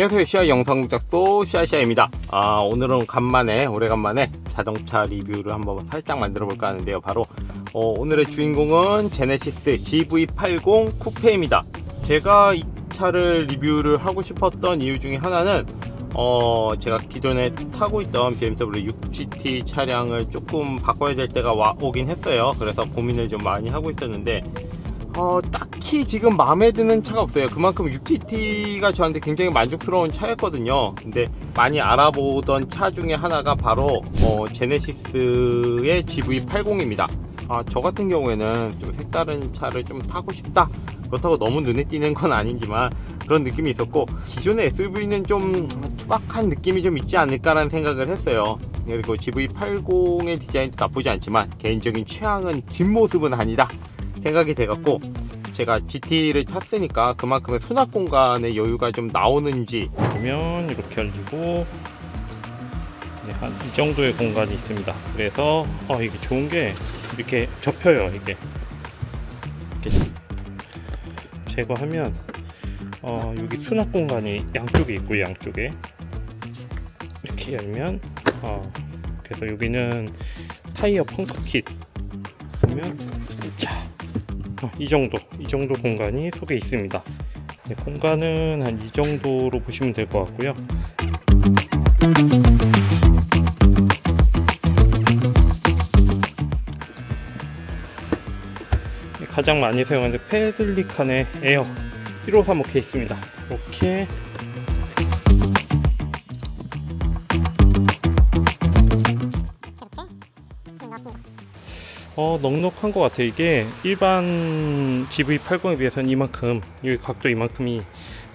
안녕하세요. 시아 영상작도 시아시아입니다. 아 오늘은 간만에 오래간만에 자동차 리뷰를 한번 살짝 만들어 볼까 하는데요. 바로 어, 오늘의 주인공은 제네시스 GV80 쿠페입니다. 제가 이 차를 리뷰를 하고 싶었던 이유 중에 하나는 어 제가 기존에 타고 있던 BMW 6GT 차량을 조금 바꿔야 될 때가 와, 오긴 했어요. 그래서 고민을 좀 많이 하고 있었는데 어, 딱히 지금 마음에 드는 차가 없어요. 그만큼 6TT가 저한테 굉장히 만족스러운 차였거든요. 근데 많이 알아보던 차 중에 하나가 바로 어, 제네시스의 GV80입니다. 아, 저 같은 경우에는 좀 색다른 차를 좀 타고 싶다. 그렇다고 너무 눈에 띄는 건 아니지만 그런 느낌이 있었고 기존의 SUV는 좀 투박한 느낌이 좀 있지 않을까라는 생각을 했어요. 그리고 GV80의 디자인도 나쁘지 않지만 개인적인 취향은 뒷모습은 아니다. 생각이 돼갖고 제가 GT를 탔으니까 그만큼의 수납 공간의 여유가 좀 나오는지 보면 이렇게 열리고 네, 한이 정도의 공간이 있습니다. 그래서 어, 이게 좋은 게 이렇게 접혀요 이게. 이렇게 제거하면 어, 여기 수납 공간이 양쪽에 있고 양쪽에. 이렇게 열면 어, 그래서 여기는 타이어 펑크 킷. 보면 이 정도 이 정도 공간이 속에 있습니다. 네, 공간은 한 이 정도로 보시면 될 것 같고요. 네, 가장 많이 사용하는 펠리칸의 에어 1535 케이스입니다. 이렇게 어, 넉넉한 것 같아요. 이게 일반 GV80에 비해서는 이만큼, 여기 각도 이만큼이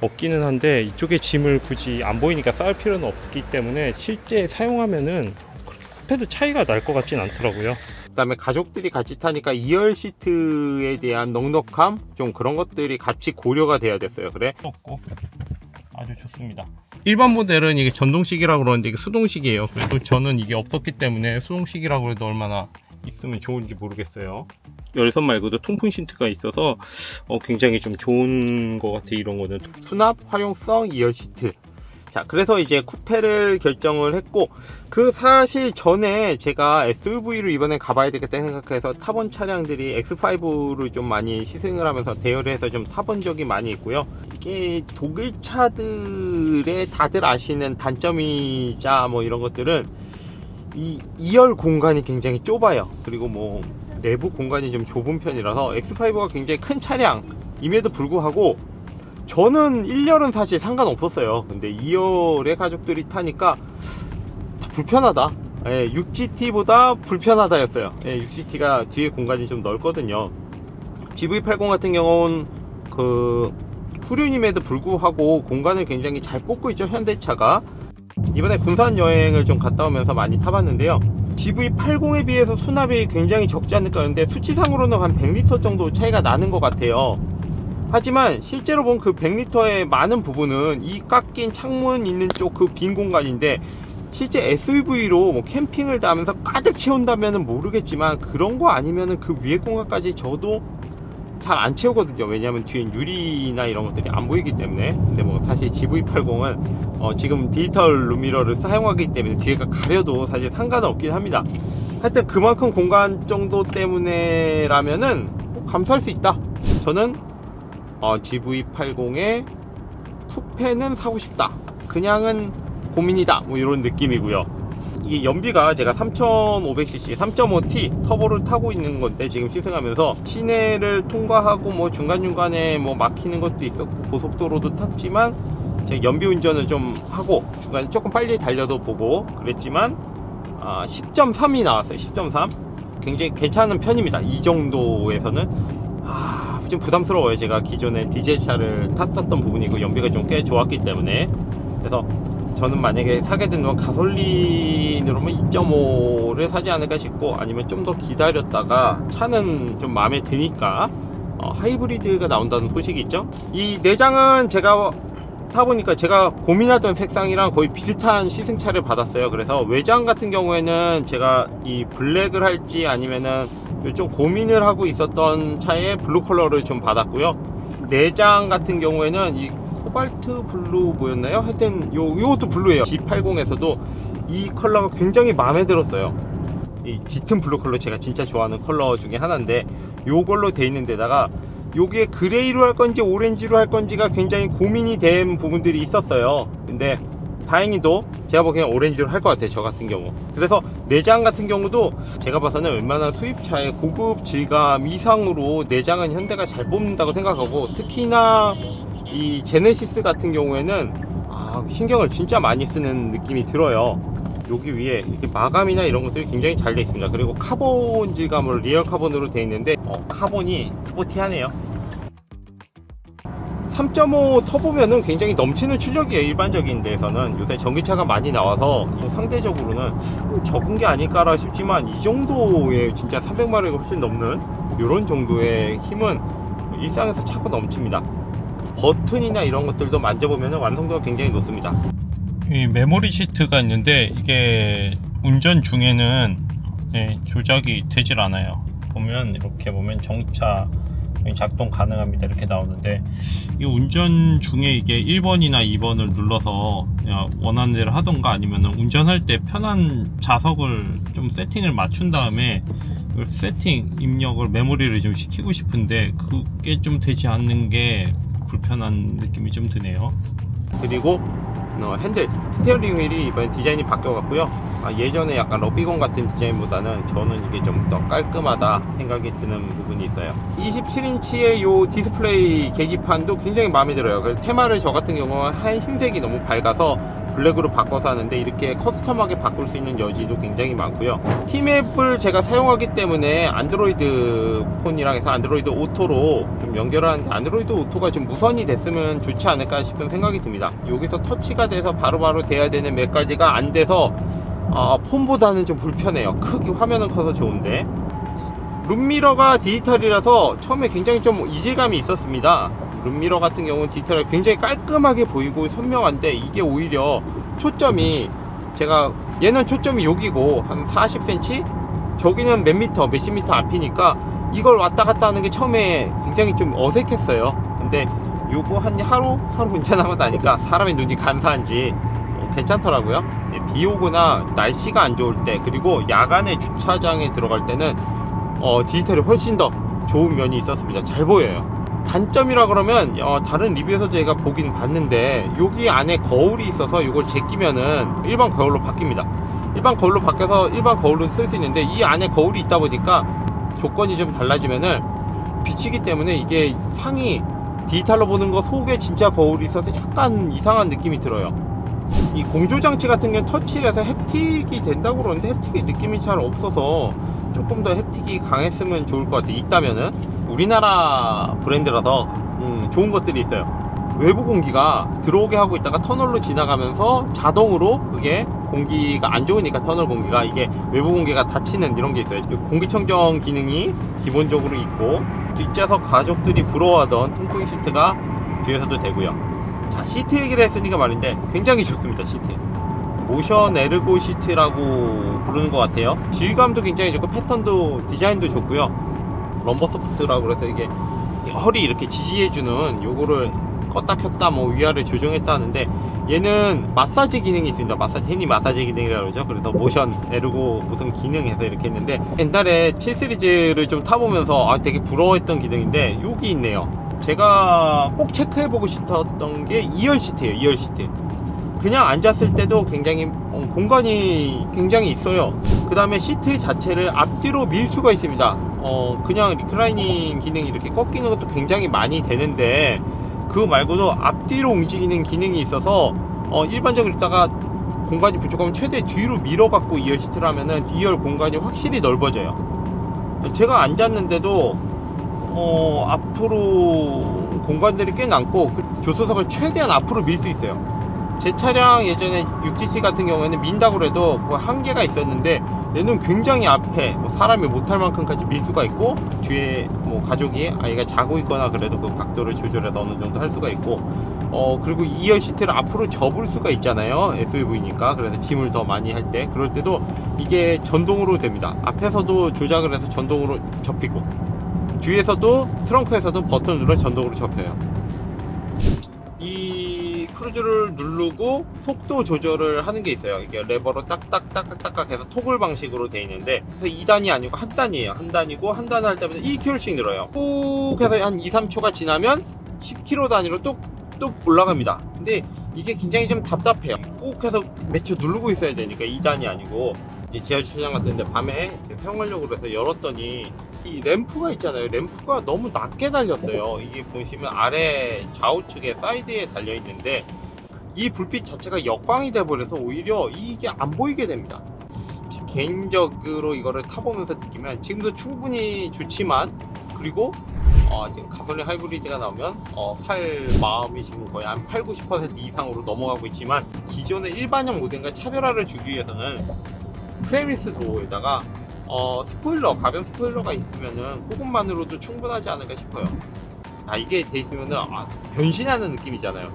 없기는 한데 이쪽에 짐을 굳이 안 보이니까 쌓을 필요는 없기 때문에 실제 사용하면은 쿠페도 차이가 날 것 같진 않더라고요. 그다음에 가족들이 같이 타니까 2열 시트에 대한 넉넉함 좀 그런 것들이 같이 고려가 돼야 됐어요. 그래? 없고 아주 좋습니다. 일반 모델은 이게 전동식이라고 그러는데 이게 수동식이에요. 그래도 저는 이게 없었기 때문에 수동식이라고 해도 얼마나 있으면 좋은지 모르겠어요. 열선 말고도 통풍 시트가 있어서 어, 굉장히 좀 좋은 것 같아 이런 거는. 수납 활용성 2열 시트. 자 그래서 이제 쿠페를 결정을 했고 그 사실 전에 제가 SUV로 이번에 가봐야 되겠다 생각해서 타본 차량들이 X5를 좀 많이 시승을 하면서 대여를 해서 좀 타본 적이 많이 있고요. 이게 독일 차들의 다들 아시는 단점이자 뭐 이런 것들은 이 2열 공간이 굉장히 좁아요. 그리고 뭐 내부 공간이 좀 좁은 편이라서 X5가 굉장히 큰 차량임에도 불구하고 저는 1열은 사실 상관없었어요. 근데 2열의 가족들이 타니까 불편하다. 예, 6GT보다 불편하다 였어요. 예, 6GT가 뒤에 공간이 좀 넓거든요. GV80 같은 경우는 그 후륜임에도 불구하고 공간을 굉장히 잘 뽑고 있죠 현대차가 이번에 군산 여행을 좀 갔다 오면서 많이 타봤는데요. GV80에 비해서 수납이 굉장히 적지 않을까 하는데 수치상으로는 한 100리터 정도 차이가 나는 것 같아요. 하지만 실제로 본 그 100리터의 많은 부분은 이 깎인 창문 있는 쪽 그 빈 공간인데 실제 SUV로 뭐 캠핑을 다하면서 가득 채운다면 모르겠지만 그런 거 아니면 그 위에 공간까지 저도 잘 안 채우거든요. 왜냐하면 뒤에 유리나 이런 것들이 안 보이기 때문에. 근데 뭐 사실 GV80은 어, 지금 디지털 루미러를 사용하기 때문에 뒤에가 가려도 사실 상관은 없긴 합니다. 하여튼 그만큼 공간 정도 때문에 라면은 감수할 수 있다. 저는 어, GV80의 쿠페는 사고 싶다. 그냥은 고민이다. 뭐 이런 느낌이고요 이게 연비가 제가 3500cc 3.5T 터보를 타고 있는 건데 지금 시승하면서 시내를 통과하고 뭐 중간중간에 뭐 막히는 것도 있었고 고속도로도 탔지만 제 연비 운전을 좀 하고 중간에 조금 빨리 달려도 보고 그랬지만 아, 10.3이 나왔어요 10.3 굉장히 괜찮은 편입니다 이 정도에서는. 아, 좀 부담스러워요. 제가 기존에 디젤 차를 탔었던 부분이고 연비가 좀 꽤 좋았기 때문에. 그래서 저는 만약에 사게 된다면 가솔린으로면 2.5를 사지 않을까 싶고 아니면 좀 더 기다렸다가 차는 좀 마음에 드니까 어, 하이브리드가 나온다는 소식이 있죠? 이 내장은 제가 타보니까 제가 고민하던 색상이랑 거의 비슷한 시승차를 받았어요. 그래서 외장 같은 경우에는 제가 이 블랙을 할지 아니면은 좀 고민을 하고 있었던 차에 블루 컬러를 좀 받았고요. 내장 같은 경우에는 이 코발트 블루 뭐였나요? 하여튼 요, 요것도 블루예요. G80에서도 이 컬러가 굉장히 마음에 들었어요. 이 짙은 블루 컬러 제가 진짜 좋아하는 컬러 중에 하나인데 요걸로 돼 있는 데다가 요게 그레이로 할 건지 오렌지로 할 건지가 굉장히 고민이 된 부분들이 있었어요. 근데 다행히도 제가 보기엔 오렌지로 할 것 같아요 저 같은 경우. 그래서 내장 같은 경우도 제가 봐서는 웬만한 수입차의 고급 질감 이상으로 내장은 현대가 잘 뽑는다고 생각하고 특히나 이 제네시스 같은 경우에는 아, 신경을 진짜 많이 쓰는 느낌이 들어요. 여기 위에 이렇게 마감이나 이런 것들이 굉장히 잘 되어 있습니다. 그리고 카본 질감으로 real 카본으로 되어 있는데 어, 카본이 스포티하네요. 3.5 터보면은 굉장히 넘치는 출력이에요 일반적인 데에서는. 요새 전기차가 많이 나와서 상대적으로는 적은 게 아닐까라 싶지만 이 정도의 진짜 300마력이 훨씬 넘는 이런 정도의 힘은 일상에서 차고 넘칩니다 버튼이나 이런 것들도 만져보면 완성도가 굉장히 높습니다. 이 메모리 시트가 있는데 이게 운전 중에는 네, 조작이 되질 않아요. 보면 이렇게 보면 정차 작동 가능합니다. 이렇게 나오는데 이 운전 중에 이게 1번이나 2번을 눌러서 원하는 대로 하던가 아니면 운전할 때 편한 좌석을 좀 세팅을 맞춘 다음에 그 세팅 입력을 메모리를 좀 시키고 싶은데 그게 좀 되지 않는 게 불편한 느낌이 좀 드네요. 그리고 어, 핸들 steering wheel이 이번에 디자인이 바뀌어 갖고요. 아, 예전에 약간 럭비공 같은 디자인보다는 저는 이게 좀 더 깔끔하다 생각이 드는 부분이 있어요. 27인치의 요 디스플레이 계기판도 굉장히 마음에 들어요. 그 테마를 저 같은 경우는 흰색이 너무 밝아서 블랙으로 바꿔서 하는데 이렇게 custom하게 바꿀 수 있는 여지도 굉장히 많고요. 티맵을 제가 사용하기 때문에 안드로이드 폰이랑 해서 안드로이드 오토로 좀 연결하는데 안드로이드 오토가 좀 무선이 됐으면 좋지 않을까 싶은 생각이 듭니다. 여기서 터치가 돼서 바로바로 바로 돼야 되는 몇 가지가 안 돼서 어, 폰보다는 좀 불편해요. 크기 화면은 커서 좋은데. 룸미러가 디지털이라서 처음에 굉장히 좀 이질감이 있었습니다. 룸미러 같은 경우는 디테일이 굉장히 깔끔하게 보이고 선명한데 이게 오히려 초점이 제가 얘는 초점이 여기고 한 40cm 저기는 몇 미터 몇십 미터 앞이니까 이걸 왔다 갔다 하는 게 처음에 굉장히 좀 어색했어요. 근데 요거 한 하루? 하루 운전하고 나니까 사람의 눈이 감사한지 괜찮더라고요. 비 오거나 날씨가 안 좋을 때 그리고 야간에 주차장에 들어갈 때는 어, 디지털이 훨씬 더 좋은 면이 있었습니다. 잘 보여요. 단점이라 그러면 어, 다른 리뷰에서도 제가 보긴 봤는데 여기 안에 거울이 있어서 이걸 제끼면은 일반 거울로 바뀝니다. 일반 거울로 바뀌어서 일반 거울로 쓸 수 있는데 이 안에 거울이 있다 보니까 조건이 좀 달라지면은 비치기 때문에 이게 상이 디지털로 보는 거 속에 진짜 거울이 있어서 약간 이상한 느낌이 들어요. 이 공조장치 같은 경우는 터치를 해서 햅틱이 된다고 그러는데 햅틱의 느낌이 잘 없어서 조금 더 햅틱이 강했으면 좋을 것 같아요. 있다면은 우리나라 브랜드라서 음, 좋은 것들이 있어요. 외부 공기가 들어오게 하고 있다가 터널로 지나가면서 자동으로 그게 공기가 안 좋으니까 터널 공기가 이게 외부 공기가 닫히는 이런 게 있어요. 공기청정 기능이 기본적으로 있고 뒷좌석 가족들이 부러워하던 통풍 시트가 뒤에서도 되고요. 자 시트 얘기를 했으니까 말인데 굉장히 좋습니다 시트. 모션 에르고 시트라고 부르는 것 같아요. 질감도 굉장히 좋고 패턴도 디자인도 좋고요. 럼버 소프트라고 그래서 이게 허리 이렇게 지지해주는 요거를 껐다 켰다 뭐 위아래 조정했다 하는데 얘는 마사지 기능이 있습니다. 마사지 핸디 마사지 기능이라고 그러죠. 그래서 모션 에르고 무슨 기능해서 이렇게 했는데 옛날에 7 시리즈를 좀 타보면서 아 되게 부러워했던 기능인데 여기 있네요. 제가 꼭 체크해보고 싶었던 게 2열 시트예요 2열 시트. 그냥 앉았을 때도 굉장히 어, 공간이 굉장히 있어요. 그 다음에 시트 자체를 앞뒤로 밀 수가 있습니다. 어 그냥 reclining 기능이 이렇게 꺾이는 것도 굉장히 많이 되는데 그거 말고도 앞뒤로 움직이는 기능이 있어서 어 일반적으로 있다가 공간이 부족하면 최대 뒤로 밀어 갖고 2열 시트를 하면은 2열 공간이 확실히 넓어져요. 제가 앉았는데도 어 앞으로 공간들이 꽤 남고 그 조수석을 최대한 앞으로 밀 수 있어요 제 차량 예전에 6GC 같은 경우에는 민다고 해도 그 한계가 있었는데 얘는 굉장히 앞에 뭐 사람이 못할 만큼까지 밀 수가 있고 뒤에 뭐 가족이 아이가 자고 있거나 그래도 그 각도를 조절해서 어느 정도 할 수가 있고 어 그리고 2열 시트를 앞으로 접을 수가 있잖아요. SUV니까. 그래서 짐을 더 많이 할 때. 그럴 때도 이게 전동으로 됩니다. 앞에서도 조작을 해서 전동으로 접히고 뒤에서도 트렁크에서도 버튼을 눌러 전동으로 접혀요. 이 cruise를 누르고 속도 조절을 하는 게 있어요. 이게 레버로 딱딱딱딱딱 해서 toggle 방식으로 돼 있는데 2단이 아니고 한 단이에요. 한 단이고 한단할 때마다 1km씩 늘어요. 꾹 해서 한 2, 3초가 지나면 10km 단위로 뚝뚝 올라갑니다. 근데 이게 굉장히 좀 답답해요. 꾹 해서 매쳐 누르고 있어야 되니까 2단이 아니고 지하주차장 같은 데 밤에 이제 사용하려고 그래서 열었더니 이 램프가 있잖아요. 램프가 너무 낮게 달렸어요. 이게 보시면 아래 좌우측에 사이드에 달려 있는데 이 불빛 자체가 역광이 돼버려서 오히려 이게 안 보이게 됩니다. 개인적으로 이거를 타보면서 느끼면 지금도 충분히 좋지만 그리고 어, 지금 가솔린 하이브리드가 나오면 어, 살 마음이 지금 거의 한 8, 90% 이상으로 넘어가고 있지만 기존의 일반형 모델과 차별화를 주기 위해서는 frameless 도어에다가 어, 스포일러, 가변 스포일러가 있으면은 그것만으로도 충분하지 않을까 싶어요. 아, 이게 돼 있으면은 아, 변신하는 느낌이잖아요.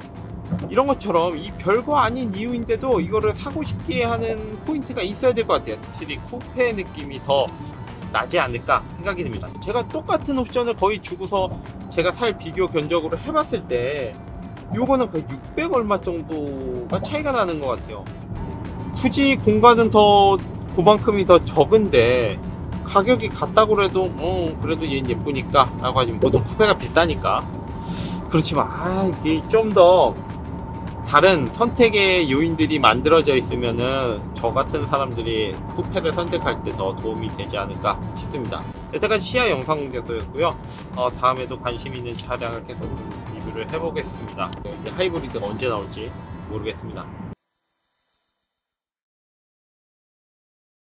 이런 것처럼 이 별거 아닌 이유인데도 이거를 사고 싶게 하는 포인트가 있어야 될 것 같아요. 확실히 쿠페 느낌이 더 나지 않을까 생각이 듭니다. 제가 똑같은 옵션을 거의 주고서 제가 살 비교 견적으로 해봤을 때 요거는 거의 600 얼마 정도가 차이가 나는 것 같아요. 굳이 공간은 더 그만큼이 더 적은데 가격이 같다고 해도 어 그래도 얘는 예쁘니까 라고 하지만 보통 쿠페가 비싸니까 그렇지만 아 이게 좀 더 다른 선택의 요인들이 만들어져 있으면은 저 같은 사람들이 쿠페를 선택할 때 더 도움이 되지 않을까 싶습니다. 여태까지 시야 영상 공개소였고요. 어, 다음에도 관심 있는 차량을 계속 리뷰를 해보겠습니다. 이제 하이브리드가 언제 나올지 모르겠습니다.